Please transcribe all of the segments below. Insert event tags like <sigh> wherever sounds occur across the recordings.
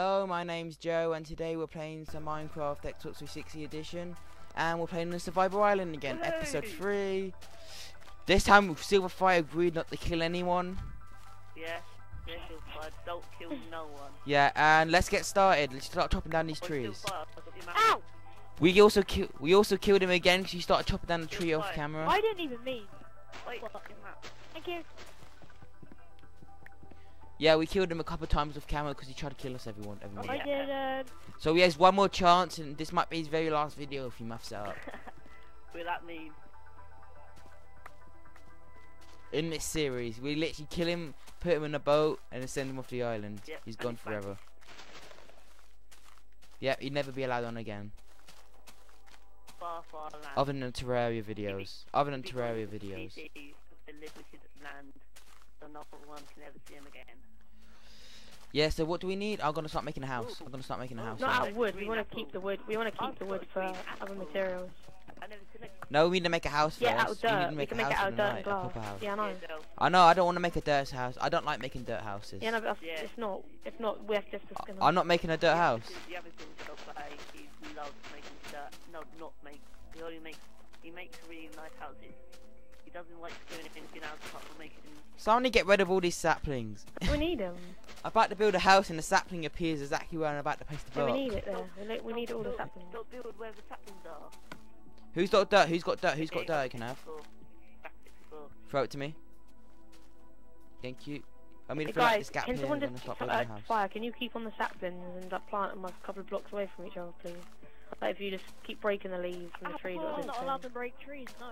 Hello, my name's Joe, and today we're playing some Minecraft Xbox 360 edition, and we're playing the Survivor Island again, episode 3. This time, Silverfire agreed not to kill anyone. Yeah, yeah, Silverfire, don't kill no one. Yeah, and let's get started. Let's start chopping down these trees. Silverfire, I've got your map. Ow! We also ki we also killed him again because you started chopping down the tree off camera. I didn't even mean. Wait, What? Thank you. Yeah, we killed him a couple of times off camera because he tried to kill us. Everyone, everyone. I Yeah. did. Um, So he has one more chance, and this might be his very last video if he muffs it up. <laughs> Will that mean? in this series. We literally kill him, put him in a boat, and then send him off the island. Yep, He's gone back. forever. Yep, he'd never be allowed on again. Far, far land. Other than Terraria videos. Other than Terraria videos. the limited land, so no one can ever see him again. Yeah, so what do we need? I'm gonna start making a house. Ooh. I'm gonna start making a house. not now. out of wood. We want to apple. keep the wood. We want to keep I've the wood for other materials. I never select. No, we need to make a house Yeah, first. out of We need dirt. to We can make it out of dirt night, and glass. house. Yeah, I know. I know, I don't want to make a dirt house. I don't like making dirt houses. Yeah, no, but Yeah. it's not. It's not. We're just. just gonna. I'm not making a dirt house. The other thing to play, he loves making dirt. No, not make. He only makes. He makes really nice houses. He doesn't like doing anything else apart from making. Somebody get rid of all these saplings. we need them. I'm about to build a house and the sapling appears exactly where I'm about to place the Yeah, we need it there. We need, all the Don't- saplings. Don't build where the saplings are. Who's got dirt? Who's got dirt? Who's got Okay, dirt I can have? 64. Back 64. Throw it to me. Thank you. I mean, Hey to fill out guys, this gap can here, someone I'm just gonna start building uh, a house. fire? Can you keep on the saplings and like, plant them a couple of blocks away from each other, please? Like if you just keep breaking the leaves from the trees. Apple, or I'm not allowed to break trees, no.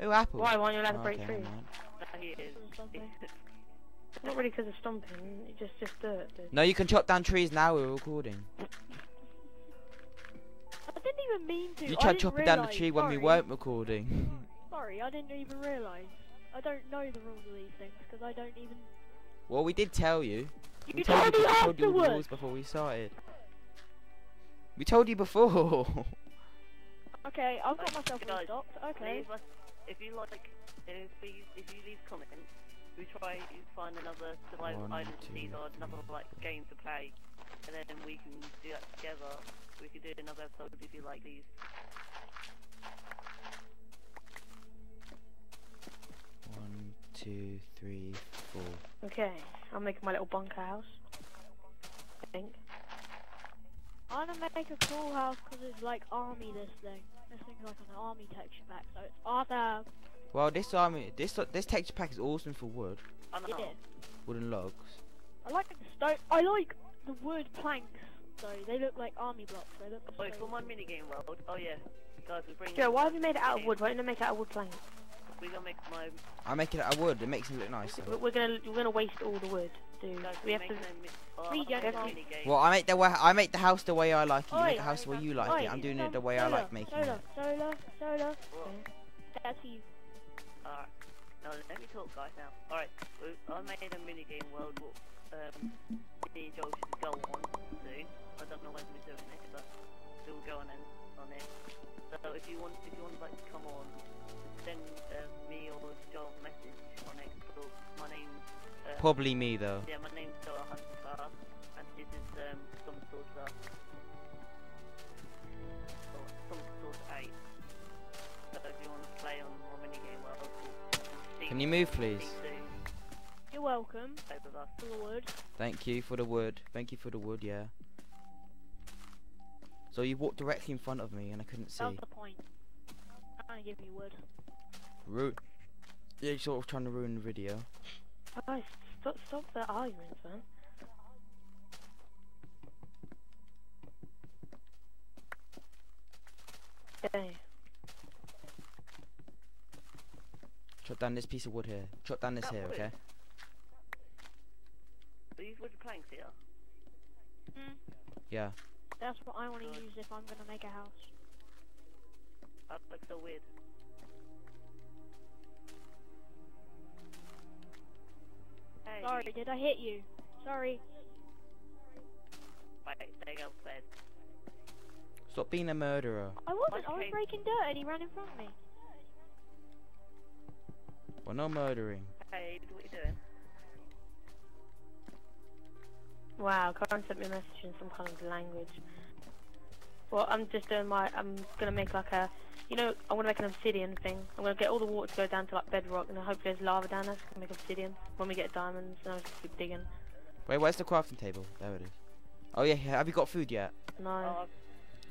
Oh, apple. Why? Why aren't you allowed to Oh, break okay, trees? never mind. No, he is. Or something. <laughs> Not really because of stomping. It's just just dirt. Dude. No, you can chop down trees now. We're recording. I didn't even mean to. You tried didn't chopping down the realise, tree when we weren't recording. <laughs> Sorry, I didn't even realise. I don't know the rules of these things because I don't even. well, we did tell you. We You told you, told me we told you the afterwards. rules before we started. We told you before. <laughs> Okay, I've got Like, myself guys, restocked. Okay. Leave us, if you like, if, we, if you leave comments, we try to find another Survival One, Island series two, or another like game to play, and then we can do that together. We can do another episode if you like these. One, two, three, four. Okay, I'm making my little bunker house. I think. I'm gonna make a cool house because it's like army. This thing. This thing's like an army texture pack, so it's awesome. Well, this army, this this texture pack is awesome for wood, I know. Yeah. wooden logs. I like the stone. I like the wood planks. though. they look like army blocks. They look. Oh, Wait, so for my cool. minigame world, oh yeah, guys, we're bringing. Joe, why have you made it out of wood? Why don't you make it out of wood planks? We're gonna make my. I make it out of wood. It makes it look nice. We're we're gonna we're gonna waste all the wood, dude. We have to. making a mi- uh, Regen I'm making a farm. minigame. Well, I make the way I make the house the way I like it. You make Oi, a house the way you like Oi, it. I'm doing it the way I like making solar, it. Solar, solar, Well, That's you. Alright. Now let me talk guys now. Alright, I made a minigame world what um me and Joel should go on soon. I don't know when we're doing it, but we'll go on in, on it. So if you want if you want like to come on, send um, me or Joel a message on Facebook. My name's uh, Probably me though. yeah, my name's Joel Hunter and this is um some saucer. Or some sauce eight. So if you want to play on my minigame world, we'll Can you move, please? You're welcome. Play with. For the wood. Thank you for the wood. Thank you for the wood. Yeah. So you walked directly in front of me and I couldn't see. That was the point. I'm gonna give you wood. Ru- yeah, you're sort of trying to ruin the video. Guys, stop stop the arguments, man. Okay. Chop down this piece of wood here. Chop down this That here, wood? okay? These wood planks here. Hmm. Yeah. That's what I want to use if I'm gonna make a house. That looks so weird. Sorry, did I hit you? Sorry. Wait, there you go, bed. Stop being a murderer. I wasn't. I was breaking dirt and he ran in front of me. We're not murdering. Hey, what you doing? Wow, Karen sent me a message in some kind of language. Well, I'm just doing my. I'm gonna make like a. You know, I want to make an obsidian thing. I'm gonna get all the water to go down to like bedrock, and I hope there's lava down there so I can make obsidian. When we get diamonds, and I'll just keep digging. Wait, where's the crafting table? There it is. Oh yeah, yeah, have you got food yet? No. Oh,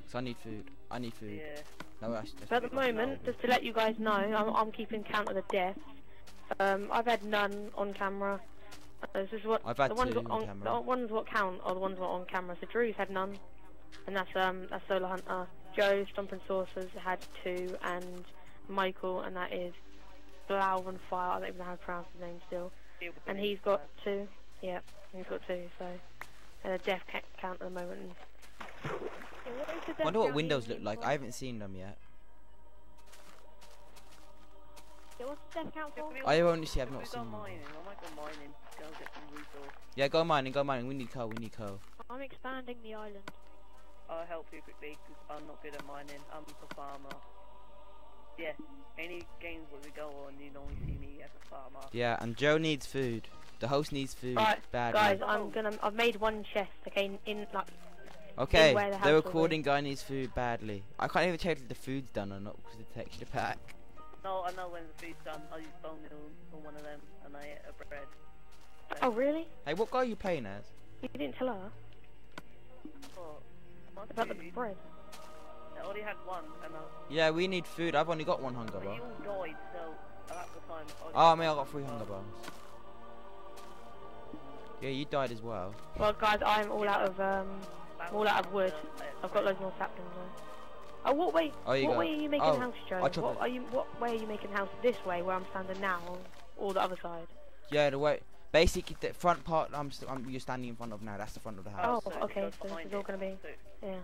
So I need food. I need food. yeah. No, that's, that's But at the moment, just to let you guys know, I'm, I'm keeping count of the deaths. Um, I've had none on camera. Uh, this is what I've had the ones two what on on, camera. The ones what count are the ones what on camera. So Drew's had none, and that's um that's Solar Hunter. Joe Stomping Saucers had two, and Michael, and that is Blauen Fire. I don't even know how to pronounce his name still. And he's got two. Yeah, he's got two. So and a death ca- count at the moment. Yeah, what is the I wonder what windows look like. I haven't seen them yet. Yeah, what's the death count for? I honestly have not seen go them. mining? I might go mining. Go get some resource. Yeah, go mining, go mining. We need coal, we need coal. I'm expanding the island. I'll help you quickly because I'm not good at mining. I'm a farmer. Yeah, any games where we go on, you normally see me as a farmer. Yeah, and Joe needs food. The host needs food Right, badly. Guys, I'm gonna. I've made one chest. Okay, in, in like okay, where the the recording guy needs food badly. I can't even check if the food's done or not because of the texture pack. No, I know when the food's done. I use bone meal on one of them, and I ate a bread. Oh really? Hey, what guy are you playing as? You didn't tell her Oh, my about the food. bread. I already had one, and I, Yeah, we need food. I've only got one hunger but bar. you died, so at the time. I Oh, just- man, I got three hunger bars. Yeah, you died as well. Well, guys, I'm all out of um. that all out of wood. uh, I've got loads more saplings though. Oh, what way? Oh, what got- way are you making oh, house, Joe? What it. are you? What way are you making the house? This way, where I'm standing now, or the other side? Yeah, the way. Basically, the front part I'm, st- I'm you're standing in front of now. That's the front of the house. Oh, so okay, goes so this is all gonna be- Yeah.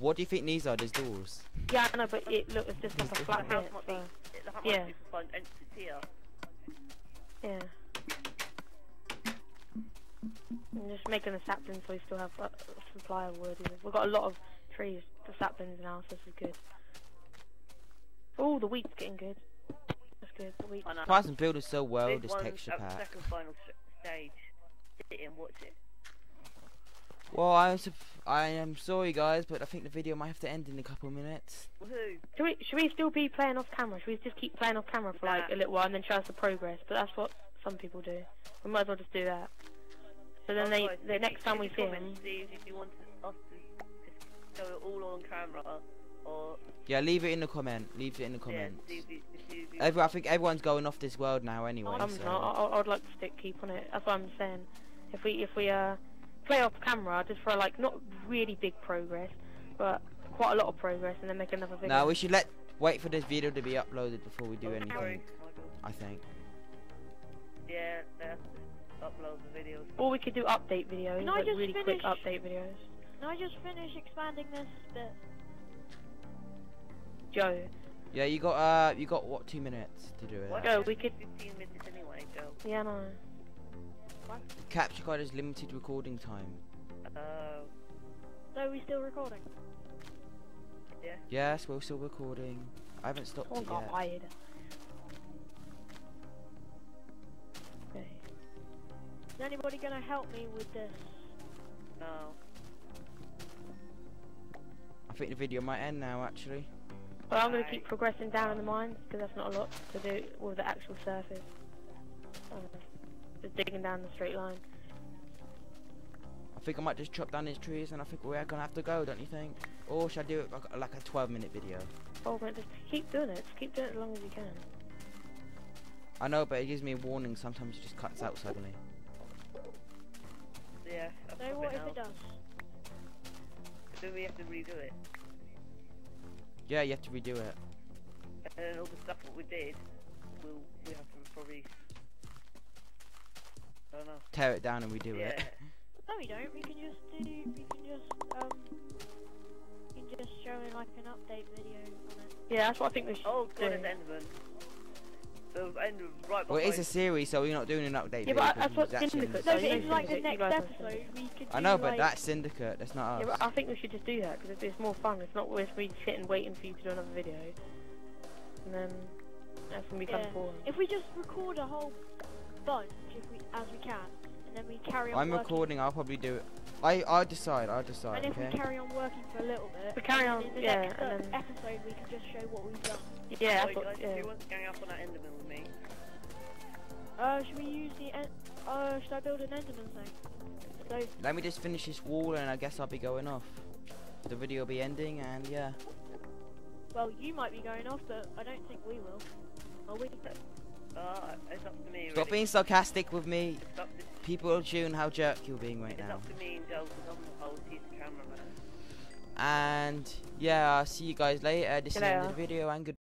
What do you think these are? These doors. Yeah, I know, but it look, it's just like a the flat house bit. might So, be, the house Yeah. might be find entrance here. yeah. I'm just making the saplings so we still have uh, a supply of wood. We've got a lot of trees for saplings now, so this is good. Oh, the wheat's getting good. That's good. The wheat. I know. Python build is so well. This This one's texture at the pack. second final stage. Sit and watch it. Well, I'm I am sorry, guys, but I think the video might have to end in a couple of minutes. Woohoo! Should we, should we still be playing off camera? Should we just keep playing off camera for like Nah. a little while and then show us the progress? But that's what some people do. We might as well just do that. So then Oh, they, the next time we see comment, them, if you want us to show it all on camera, or Yeah, leave it in the comment. Leave it in the yeah, comments. see Every, I think everyone's going off this world now anyway. I'm so. not. I, I would like to stick keep on it. That's what I'm saying. If we if we uh play off camera just for like not really big progress, but quite a lot of progress, and then make another video. No, we should let wait for this video to be uploaded before we do oh, anything. sorry, I think. Yeah, they have upload the videos. or we could do update videos, Can I like just really quick update videos. Can I just finish expanding this bit? Joe, Yeah, you got uh, you got what two minutes to do it. What? Joe, we could. 15 minutes anyway, Joe. Yeah, no. Capture card is limited recording time. Uh, So are we still recording? yeah. Yes, we're still recording. I haven't stopped Someone it got yet. hired. Okay. Is anybody gonna help me with this? No. I think the video might end now, actually. Well, I'm gonna keep progressing down in the mines because that's not a lot to do with the actual surface. Uh, just digging down the straight line. I think I might just chop down these trees, and I think we're gonna have to go, don't you think? Or should I do it like, like a 12-minute video? Oh man, just keep doing it. Just keep doing it as long as you can. I know, but it gives me a warning. Sometimes it just cuts out suddenly. Yeah. I'll So what if now. it does? Then we have to redo it. Yeah, you have to redo it. And then all the stuff that we did, we'll we have to probably. I don't know. Tear it down and redo yeah. it. <laughs> No, we don't. We can just do. We can just um. We can just show in like an update video on it. Yeah, that's what I think we should Oh do. god, it's Enderman. The Enderman right Well, it is a series, so we're not doing an update. Yeah, but that's what Syndicate No, in does. but in like the next you guys know episode, we could. I know, but like, that's Syndicate. That's not Yeah, but I think we should just do that because it's, it's more fun. It's not worth me sitting waiting for you to do another video. And then that's gonna be kind Yeah. of boring. If we just record a whole bunch, if we as we can, and and then we carry on I'm working. recording. I'll probably do it. I I'll decide. I'll decide. And if Okay. we carry on working for a little bit, We carry on, in the yeah, next and then- episode we can just show what we've done. Yeah, I thought, yeah. who wants to gang up on that Enderman with me? Uh, should we use the en- uh, should I build an Enderman thing? So, Let me just finish this wall, and I guess I'll be going off. The video will be ending, and yeah. well, you might be going off, but I don't think we will. Well, we Uh, it's up to me. Stop really. being sarcastic with me. It's up to, People will tune how jerk you're being right it's now. up to me and Joel because I'm the host. He's the cameraman. And yeah, I'll see you guys later. This is the end of the video, and good.